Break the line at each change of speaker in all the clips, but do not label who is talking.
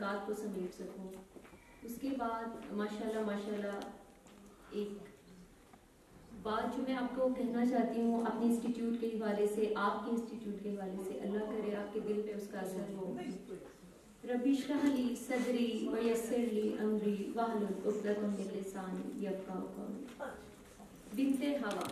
बरकत को समेट सकूँ। उसके बाद, माशाल्लाह माशाल्लाह, एक बात जो मैं आपको कहना चाहती हूँ, अपने इंस्टीट्यूट के हवाले से, आपके इंस्टीट्यूट के हवाले से, अल्लाह करे आपके दिल पे उसका असर हो। रबिशली सदरी वयसरली अमरी यफ़क़हू कौली बिनते हवा।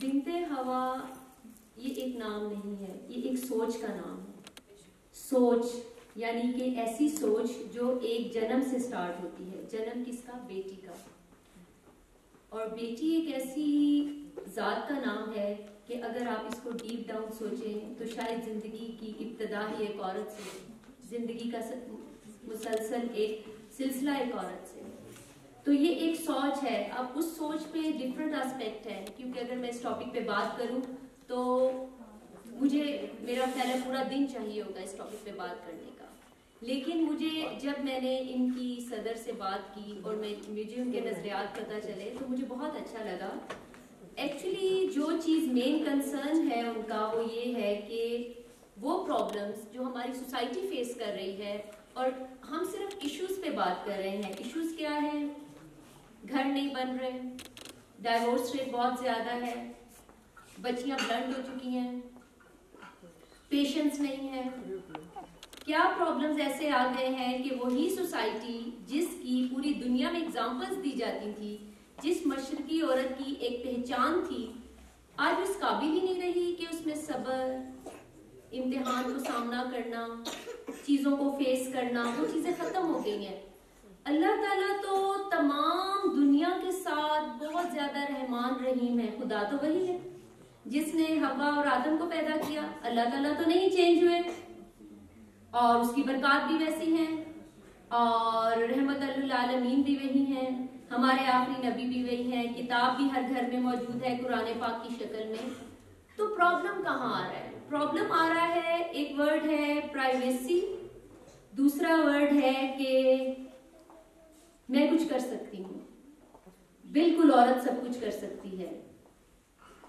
बिनते हवा, ये एक नाम नहीं है, ये एक सोच का नाम है। सोच यानी कि ऐसी सोच जो एक जन्म से स्टार्ट होती है। जन्म किसका? बेटी का। और बेटी एक ऐसी जात का नाम है कि अगर आप इसको डीप डाउन सोचें तो शायद ज़िंदगी की इब्तदा ही एक औरत से ज़िंदगी का मुसलसल एक सिलसिला एक औरत से तो ये एक सोच है। अब उस सोच पे डिफरेंट एस्पेक्ट है, क्योंकि अगर मैं इस टॉपिक पे बात करूँ तो मुझे, मेरा ख्याल है पूरा दिन चाहिए होगा इस टॉपिक पे बात करने का। लेकिन मुझे जब मैंने इनकी सदर से बात की और मैं मुझे उनके नजरियात पता चले तो मुझे बहुत अच्छा लगा। एक्चुअली जो चीज़ मेन कंसर्न है उनका वो ये है कि वो प्रॉब्लम्स जो हमारी सोसाइटी फेस कर रही है और हम सिर्फ़ इश्यूज़ पे बात कर रहे हैं। इश्यूज़ क्या है? घर नहीं बन रहे डाइवोर्स रेट बहुत ज़्यादा है, बच्चियाँ ब्लंड हो चुकी हैं पेशेंस नहीं है। क्या प्रॉब्लम्स ऐसे आ गए हैं कि वही सोसाइटी जिसकी पूरी दुनिया में एग्जांपल्स दी जाती थी, जिस मशरकी औरत की एक पहचान थी, आज उस काबिल ही नहीं रही कि उसमें सबर, इम्तिहान को सामना करना, चीज़ों को फेस करना, वो चीज़ें ख़त्म हो गई हैं। अल्लाह ताला तो तमाम दुनिया के साथ बहुत ज़्यादा रहमान, रहीम है। खुदा तो वही है, जिसने हवा और आदम को पैदा किया। अल्लाह ताला तो नहीं चेंज हुए। और उसकी बरकत भी वैसी है, और रहमत आलमीन भी वही है, हमारे आखिरी नबी भी वही है, किताब भी हर घर में मौजूद है कुरान पाक की शक्ल में। तो प्रॉब्लम कहाँ आ रहा है? प्रॉब्लम आ रहा है, एक वर्ड है प्राइवेसी दूसरा वर्ड है कि मैं कुछ कर सकती हूँ। बिल्कुल औरत सब कुछ कर सकती है।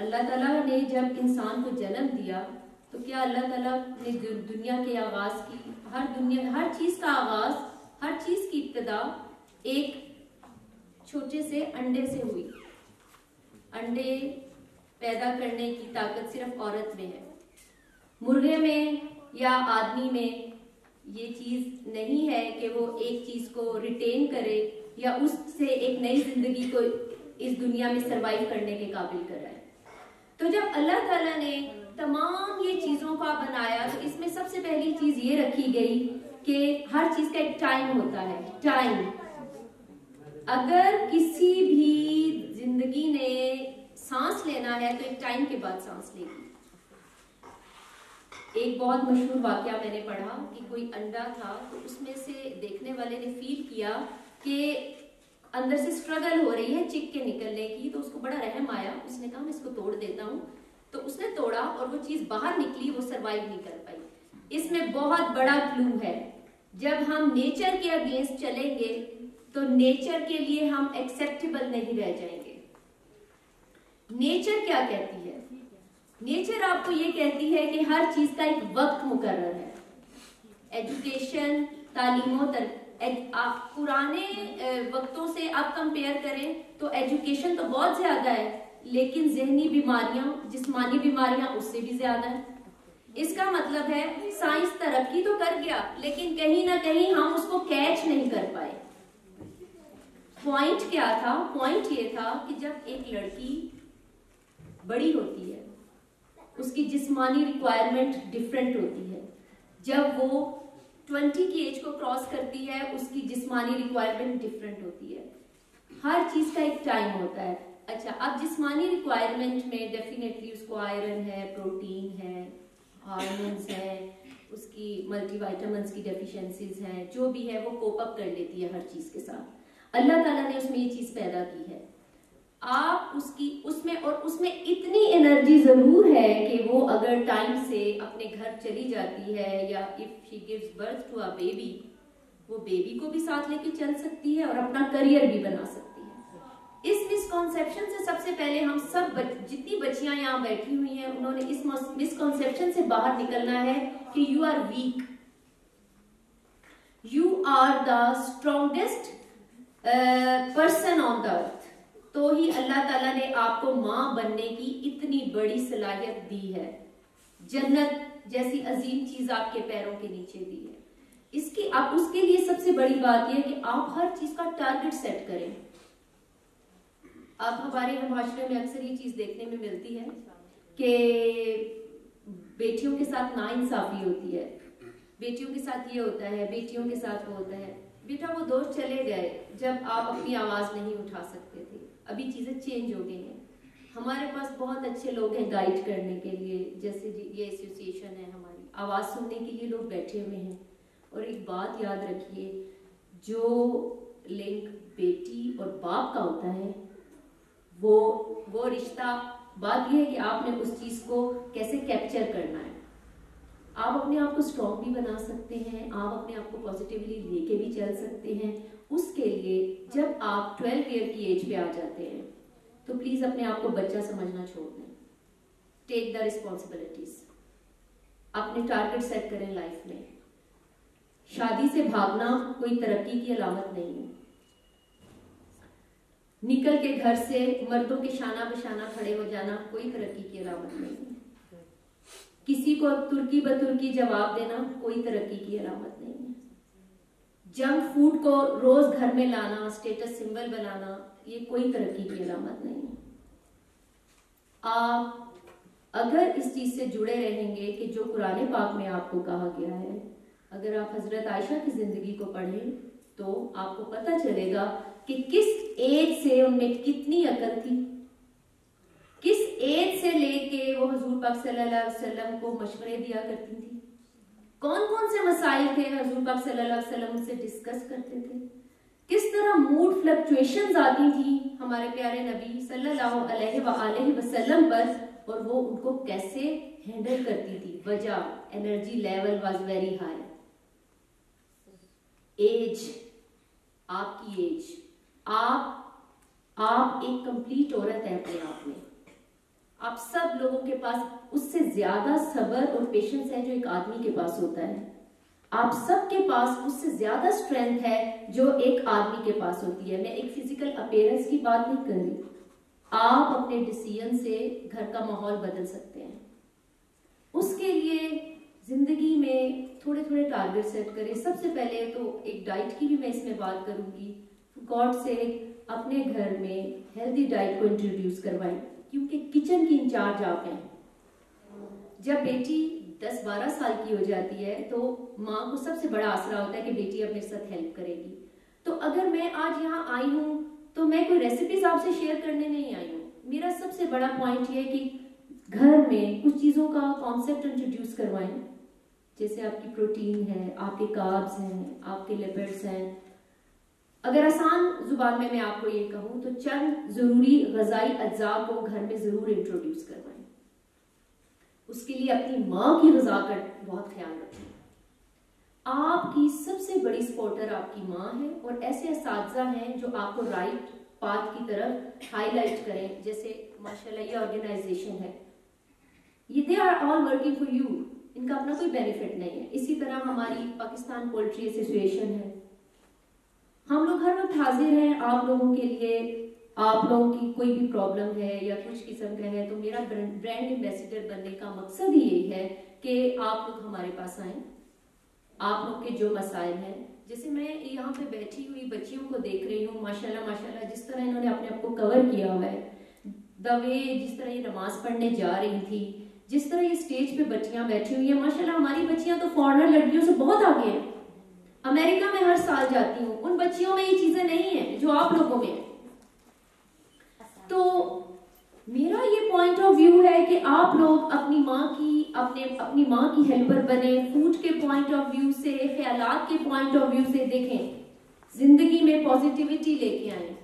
अल्लाह ताला ने जब इंसान को जन्म दिया तो क्या अल्लाह ताला ने दुनिया के आगाज़ की, हर दुनिया, हर चीज़ का आगाज़, हर चीज़ की इब्तदा एक छोटे से अंडे से हुई। अंडे पैदा करने की ताकत सिर्फ़ औरत में है। मुर्गे में या आदमी में ये चीज़ नहीं है कि वो एक चीज़ को रिटेन करे या उससे एक नई ज़िंदगी को इस दुनिया में सरवाइव करने के काबिल कराए तो जब अल्लाह ताला ने तमाम ये चीज़ों का बनाया तो इसमें सबसे पहली चीज़ ये रखी गई कि हर चीज़ का एक टाइम होता है टाइम अगर किसी भी ज़िंदगी ने सांस लेना है तो एक टाइम के बाद सांस लेगी। एक बहुत मशहूर वाक्य मैंने पढ़ा कि कोई अंडा था तो उसमें से देखने वाले ने फील किया कि अंदर से स्ट्रगल हो रही है, चिक के निकलने की तो उसको बड़ा रहम आया। उसने कहा, मैं इसको तोड़ देता हूँ तो उसने तोड़ा और वो चीज़ बाहर निकली, वो सरवाइव नहीं कर पाई। इसमें बहुत बड़ा क्लू है। जब हम नेचर के अगेंस्ट चलेंगे तो नेचर के लिए हम एक्सेप्टेबल नहीं रह जाएँगे। नेचर क्या कहती है? नेचर आपको ये कहती है कि हर चीज़ का एक वक्त मुकर है। एजुकेशन तालीमों तर आप पुराने वक्तों से आप कंपेयर करें तो एजुकेशन तो बहुत ज़्यादा है। लेकिन जहनी बीमारियाँ, जिस्मानी बीमारियाँ उससे भी ज़्यादा है। इसका मतलब है, साइंस तरक्की तो कर गया, लेकिन कहीं ना कहीं हम उसको कैच नहीं कर पाए। पॉइंट क्या था? पॉइंट ये था कि जब एक लड़की बड़ी होती है, उसकी जिस्मानी रिक्वायरमेंट डिफरेंट होती है। जब वो ट्वेंटी की एज को क्रॉस करती है, उसकी जिस्मानी रिक्वायरमेंट डिफरेंट होती है। हर चीज़ का एक टाइम होता है। अच्छा अब जिस्मानी रिक्वायरमेंट में डेफिनेटली उसको आयरन है प्रोटीन है हार्मोन्स है, उसकी मल्टीवाइटामिन्स की डेफिशिएंसीज हैं, जो भी है वो कोप अप कर लेती है हर चीज़ के साथ। अल्लाह ताला ने उसमें ये चीज़ पैदा की है। आप उसकी, उसमें और उसमें इतनी एनर्जी ज़रूर है कि वो अगर टाइम से अपने घर चली जाती है या if she gives birth to a baby वो बेबी को भी साथ लेके चल सकती है और अपना करियर भी बना सकती है। इस मिसकॉन्सेप्शन से सबसे पहले हम सब बच, जितनी बच्चियाँ यहाँ बैठी हुई हैं उन्होंने इस मिसकॉन्सेप्शन से बाहर निकलना है कि you are weak you are the strongest person on the earth तो ही अल्लाह ताला ने आपको माँ बनने की इतनी बड़ी सलाहियत दी है। जन्नत जैसी अजीम चीज़ आपके पैरों के नीचे दी है। इसकी आप उसके लिए सबसे बड़ी बात यह है कि आप हर चीज़ का टारगेट सेट करें। अब हमारे माशरे में अक्सर ये चीज़ देखने में मिलती है कि बेटियों के साथ ना इंसाफी होती है। बेटियों के साथ ये होता है, बेटियों के साथ वो होता है। बेटा, वो दोस्त चले गए जब आप अपनी आवाज़ नहीं उठा सकते थे। अभी चीज़ें चेंज हो गई हैं। हमारे पास बहुत अच्छे लोग हैं गाइड करने के लिए। जैसे ये एसोसिएशन है हमारी। आवाज़ सुनने के लिए लोग बैठे हुए हैं। और एक बात याद रखिए, जो लिंक बेटी और बाप का होता है वो वो रिश्ता बात यह है कि आपने उस चीज़ को कैसे कैप्चर करना है। आप अपने आप को स्ट्रॉन्ग भी बना सकते हैं, आप अपने आप को पॉजिटिवली लेके भी चल सकते हैं। उसके लिए जब आप ट्वेल्व ईयर की एज पे आ जाते हैं तो प्लीज़ अपने आप को बच्चा समझना छोड़ दें। टेक द रिस्पॉन्सिबिलिटीज अपने टारगेट सेट करें लाइफ में। शादी से भागना कोई तरक्की की अलामत नहीं है। निकल के घर से मर्दों के शाना बशाना खड़े हो जाना कोई तरक्की की अलामत नहीं। है किसी को अब तुर्की बतुर्की जवाब देना कोई तरक्की की अलामत नहीं। है जंक फ़ूड को रोज घर में लाना स्टेटस सिंबल बनाना, ये कोई तरक्की की अलामत नहीं। है आप अगर इस चीज़ से जुड़े रहेंगे कि जो कुरान पाक में आपको कहा गया है, अगर आप हज़रत आयशा की ज़िंदगी को पढ़ें तो आपको पता चलेगा कि किस एज से उनमें कितनी अकल थी। किस एज से लेके वो हजूर पाक सल्लल्लाहु अलैहि वसल्लम को मशवरे दिया करती थी। कौन कौन से मसाइल थे हजूर पाक सल्लल्लाहु अलैहि वसल्लम उनसे डिस्कस करते थे? किस तरह मूड फ्लक्चुएशंस आती थी हमारे प्यारे नबी सल्लल्लाहु अलैहि वसल्लम पर और वो उनको कैसे हैंडल करती थी? वजह energy level was very high age आपकी एज आप आप एक कंप्लीट औरत है अपने आप में. आप सब लोगों के पास उससे ज़्यादा सबर और पेशेंस है जो एक आदमी के पास होता है. आप सबके पास उससे ज़्यादा स्ट्रेंथ है जो एक आदमी के पास होती है. मैं एक फ़िज़िकल अपेयरेंस की बात नहीं कर रही. आप अपने डिसीज़न से घर का माहौल बदल सकते हैं. उसके लिए ज़िंदगी में थोड़े थोड़े टारगेट सेट करें। सबसे पहले तो एक डाइट की भी मैं इसमें बात करूँगी। गॉड से अपने घर में हेल्दी डाइट को इंट्रोड्यूस करवाएँ, क्योंकि किचन की इंचार्ज आप हैं। जब बेटी 10-12 साल की हो जाती है तो माँ को सबसे बड़ा आसरा होता है कि बेटी अब मेरे साथ हेल्प करेगी। तो अगर मैं आज यहाँ आई हूँ तो मैं कोई रेसिपीज़ आपसे शेयर करने नहीं आई हूँ। मेरा सबसे बड़ा पॉइंट ये है कि घर में कुछ चीज़ों का कॉन्सेप्ट इंट्रोड्यूस करवाएँ। जैसे आपकी प्रोटीन है, आपके कार्ब्स हैं, आपके लिपिड्स हैं। अगर आसान ज़ुबान में मैं आपको ये कहूँ तो चंद ज़रूरी गजाई अज्जा को घर में ज़रूर इंट्रोड्यूस करवाएँ। उसके लिए अपनी माँ की गजा का बहुत ख्याल रखें। आपकी सबसे बड़ी सपोर्टर आपकी माँ है और ऐसे इस हैं जो आपको राइट पाथ की तरफ़ हाईलाइट करें, जैसे माशाल्लाह ये ऑर्गेनाइजेशन है। ये they are all working for you इनका अपना कोई बेनिफिट नहीं है। इसी तरह हमारी पाकिस्तान पोल्ट्री एसोसिएशन है। हम लोग हर वक्त हाजिर हैं, आप लोगों के लिए, आप लोगों की कोई भी प्रॉब्लम है या कुछ किस्म का है तो मेरा ब्रांड एम्बेसिडर बनने का मकसद ही यही है कि आप लोग हमारे पास आए। आप लोग के जो मसाइल हैं, जैसे मैं यहाँ पे बैठी हुई बच्चियों को देख रही हूँ, माशाल्लाह माशाल्लाह, जिस तरह इन्होंने अपने आप को कवर किया हुआ है। द वे जिस तरह ये नमाज़ पढ़ने जा रही थी जिस तरह ये स्टेज पे बच्चियाँ बैठी हुई है, माशाल्लाह, हमारी बच्चियाँ तो फॉरनर लड़कियों से बहुत आगे हैं। अमेरिका में हर साल जाती हूँ, उन बच्चियों में ये चीज़ें नहीं है, जो आप लोगों में तो मेरा ये पॉइंट ऑफ़ व्यू है कि आप लोग अपनी माँ की, अपने, अपनी माँ की हेल्पर बने फ़ूड के पॉइंट ऑफ़ व्यू से ख्याल के पॉइंट ऑफ़ व्यू से देखें। ज़िंदगी में पॉजिटिविटी लेके आए।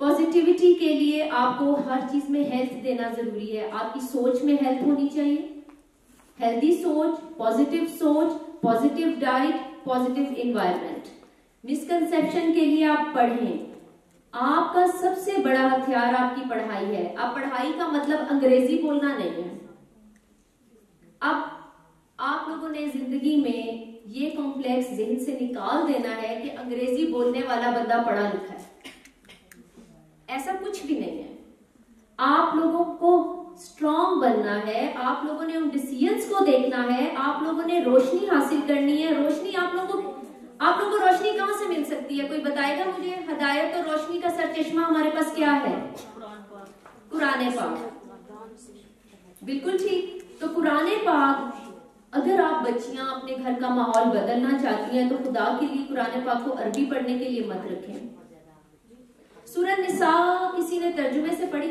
पॉजिटिविटी के लिए आपको हर चीज़ में हेल्थ देना ज़रूरी है। आपकी सोच में हेल्थ होनी चाहिए। हेल्दी सोच पॉजिटिव सोच positive diet positive environment misconception के लिए आप पढ़ें। आपका सबसे बड़ा हथियार आपकी पढ़ाई है। आप पढ़ाई का मतलब अंग्रेज़ी बोलना नहीं है। अब आप लोगों ने ज़िंदगी में ये कॉम्प्लेक्स जहन से निकाल देना है कि अंग्रेज़ी बोलने वाला बंदा पढ़ा लिखा है। ऐसा कुछ भी नहीं है। आप लोगों को स्ट्रांग बनना है, आप लोगों ने उन डिसीजंस को देखना है, आप लोगों ने रोशनी हासिल करनी है। रोशनी आप लोगों को, आप लोगों को रोशनी कहाँ से मिल सकती है? कोई बताएगा मुझे? हदायत और रोशनी का सर चश्मा हमारे पास क्या है? कुरान पाक बिल्कुल ठीक। तो कुरान पाक अगर आप बच्चियाँ अपने घर का माहौल बदलना चाहती हैं तो खुदा के लिए कुरान पाक को अरबी पढ़ने के लिए मत रखें। सूरह निसा किसी ने तर्जुमे से पढ़ी?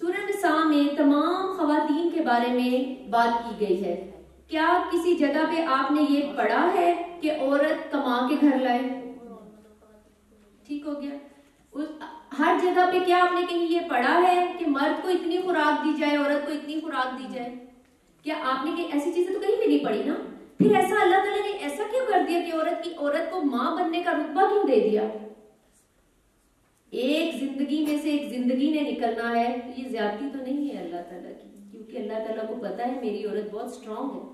सूरह निसा में तमाम खातन के बारे में बात की गई है। क्या किसी जगह पे आपने ये पढ़ा है कि औरत कमा के घर लाए? ठीक हो गया। उस, हर जगह पे क्या आपने कहीं ये पढ़ा है कि मर्द को इतनी खुराक दी जाए, औरत को इतनी खुराक दी जाए? क्या आपने कहीं ऐसी चीज़ें तो कहीं भी नहीं पढ़ी ना? फिर ऐसा अल्लाह तला ने ऐसा क्यों कर दिया कि औरत की औरत को माँ बनने का रुतबा क्यों दे दिया? एक ज़िंदगी में से एक ज़िंदगी ने निकलना है, ये ज्यादती तो नहीं है अल्लाह ताला की, क्योंकि अल्लाह ताला को पता है मेरी औरत बहुत स्ट्रांग है।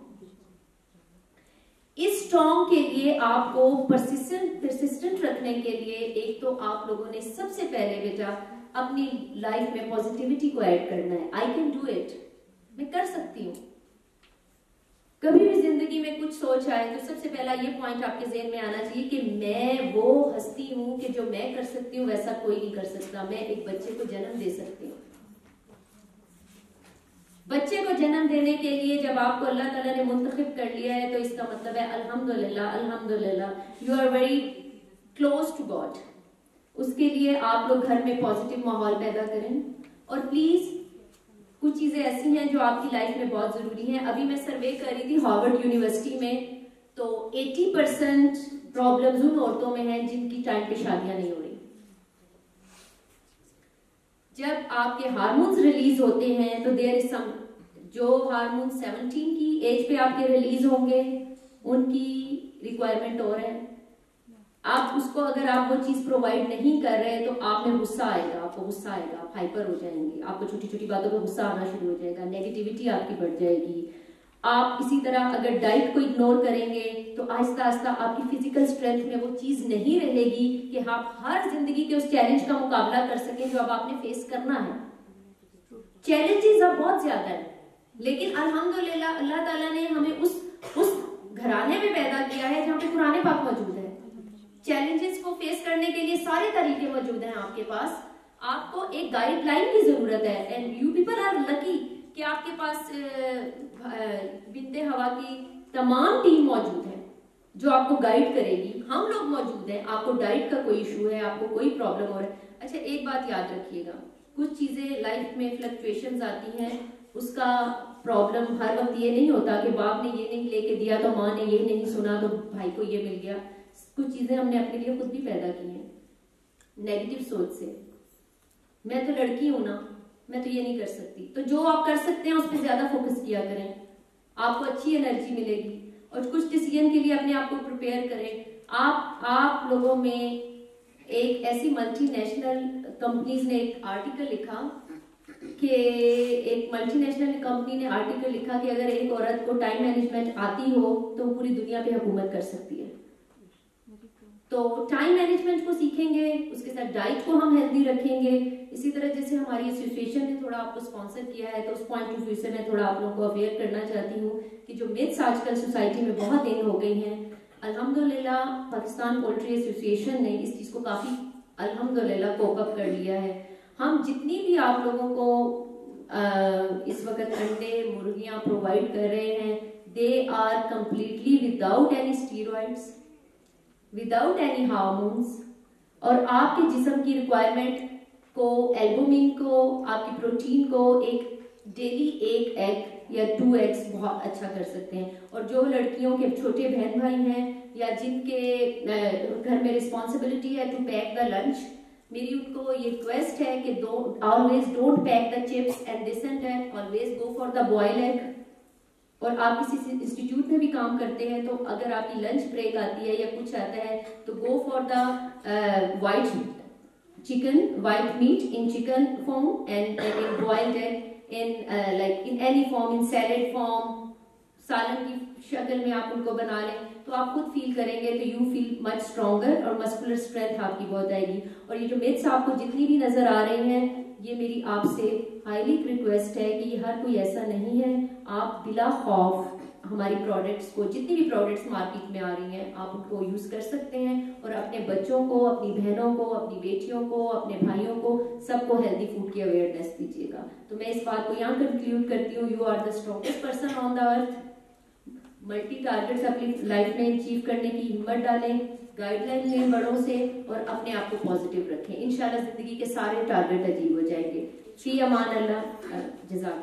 इस स्ट्रॉन्ग के लिए आपको परसिस्टेंट परसिस्टेंट रखने के लिए एक तो आप लोगों ने सबसे पहले बेटा अपनी लाइफ में पॉजिटिविटी को ऐड करना है। आई कैन डू इट मैं कर सकती हूँ। कभी भी ज़िंदगी में कुछ सोच आए तो सबसे पहला ये पॉइंट आपके जेन में आना चाहिए कि मैं वो हस्ती हूँ कि जो मैं कर सकती हूँ, वैसा कोई नहीं कर सकता। मैं एक बच्चे को जन्म दे सकती हूँ। बच्चे को जन्म देने के लिए जब आपको अल्लाह ताला ने मुंतखब कर लिया है तो इसका मतलब है अल्हम्दुलिल्लाह अल्हम्दुलिल्लाह। You are very close to God उसके लिए आप लोग घर में पॉजिटिव माहौल पैदा करें। और प्लीज़ कुछ चीज़ें ऐसी हैं जो आपकी लाइफ में बहुत ज़रूरी हैं। अभी मैं सर्वे कर रही थी हार्वर्ड यूनिवर्सिटी में तो 80 परसेंट प्रॉब्लम उन औरतों में हैं जिनकी टाइम पे शादियाँ नहीं हो रही। जब आपके हार्मोन्स रिलीज़ होते हैं तो देर इज़ सम जो हार्मोन 17 की एज पे आपके रिलीज़ होंगे, उनकी रिक्वायरमेंट और है। आप उसको अगर आप वो चीज़ प्रोवाइड नहीं कर रहे तो आप में गुस्सा आएगा, आपको गुस्सा आएगा, आप हाइपर हो जाएँगे, आपको छोटी छोटी बातों पर गुस्सा आना शुरू हो जाएगा नेगेटिविटी आपकी बढ़ जाएगी। आप इसी तरह अगर डाइट को इग्नोर करेंगे तो आहिस्ता आहिस्ता आपकी फ़िज़िकल स्ट्रेंथ में वो चीज़ नहीं रहेगी कि आप हर ज़िंदगी के उस चैलेंज का मुकाबला कर सकें जो अब आपने फेस करना है। चैलेंजेस अब बहुत ज़्यादा है, लेकिन अल्हम्दुलिल्लाह अल्लाह ताला ने हमें उस उस घराने में पैदा किया है जहाँ पे पुराने पाक मौजूद है। चैलेंजेस को फेस करने के लिए सारे तरीके मौजूद हैं आपके पास। आपको एक गाइडलाइन की ज़रूरत है। And you people are lucky कि आपके पास बिनते हवा की तमाम टीम मौजूद है जो आपको गाइड करेगी। हम लोग मौजूद हैं। आपको डाइट का कोई इशू है, आपको कोई प्रॉब्लम हो रहा है। अच्छा एक बात याद रखिएगा। कुछ चीज़ें लाइफ में फ्लक्चुएशन आती हैं, उसका प्रॉब्लम हर वक्त ये नहीं होता कि बाप ने ये नहीं लेके दिया तो माँ ने ये नहीं सुना तो भाई को ये मिल गया। कुछ चीज़ें हमने अपने लिए खुद भी पैदा की हैं नेगेटिव सोच से। मैं तो लड़की हूँ ना, मैं तो ये नहीं कर सकती। तो जो आप कर सकते हैं, उस पर ज़्यादा फोकस किया करें। आपको अच्छी एनर्जी मिलेगी। और कुछ डिसीज़न के लिए अपने आप को प्रिपेयर करें। आप आप लोगों में एक ऐसी मल्टीनेशनल कंपनीज़ ने एक आर्टिकल लिखा कि एक मल्टीनेशनल कंपनी ने आर्टिकल लिखा कि अगर एक औरत को टाइम मैनेजमेंट आती हो तो पूरी दुनिया पे हुकूमत कर सकती है। तो टाइम मैनेजमेंट को सीखेंगे उसके साथ डाइट को हम हेल्दी रखेंगे। इसी तरह जैसे हमारी एसोसिएशन ने थोड़ा आपको स्पॉन्सर किया है तो उस पॉइंट ऑफ़ व्यू से मैं थोड़ा आप लोगों को अवेयर करना चाहती हूँ कि जो मिथ्स आजकल सोसाइटी में बहुत दिन हो गई हैं अल्हम्दुलिल्लाह पाकिस्तान पोल्ट्री एसोसिएशन ने इस चीज़ को काफ़ी अल्हम्दुलिल्लाह कोप अप कर लिया है। हम जितनी भी आप लोगों को आ, इस वक्त अंडे मुर्गियाँ प्रोवाइड कर रहे हैं they are completely without any steroids without any hormones और आपके जिसम की रिक्वायरमेंट को एल्बुमिन को, आपकी प्रोटीन को एक डेली एक एग या टू एग्स बहुत अच्छा कर सकते हैं। और जो लड़कियों के छोटे बहन भाई हैं या जिनके घर में रिस्पॉन्सिबिलिटी है टू पैक द लंच मेरी उनको ये रिक्वेस्ट है कि दो always don't pack the chips and this and always go for the boil egg और आप किसी इंस्टीट्यूट में भी काम करते हैं तो अगर आपकी लंच ब्रेक आती है या कुछ आता है तो go for the white white meat. In chicken form and, and in boiled egg in uh, like in any form in salad सालन की शक्ल में आप उनको बना लें तो आप खुद फील करेंगे तो यू फील मच स्ट्रॉन्गर और मस्कुलर स्ट्रेंथ आपकी बहुत आएगी। और ये जो मिथ्स आपको जितनी भी नज़र आ रही हैं ये मेरी आपसे हाईली रिक्वेस्ट है कि हर कोई ऐसा नहीं है। आप बिला खौफ हमारी प्रोडक्ट्स को, जितनी भी प्रोडक्ट्स मार्केट में आ रही हैं, आप उनको यूज़ कर सकते हैं और अपने बच्चों को, अपनी बहनों को, अपनी बेटियों को, अपने भाइयों को, सबको हेल्दी फ़ूड की अवेयरनेस दीजिएगा। तो मैं इस बात को यहाँ कंक्लूड करती हूँ you are the strongest person on the earth multi targets अपनी लाइफ में अचीव करने की हिम्मत डालें गाइडलाइन लें बड़ों से और अपने आप को पॉजिटिव रखें। इंशाल्लाह ज़िंदगी के सारे टारगेट अचीव हो जाएँगे। फ़ी अमान अल्लाह। जजाक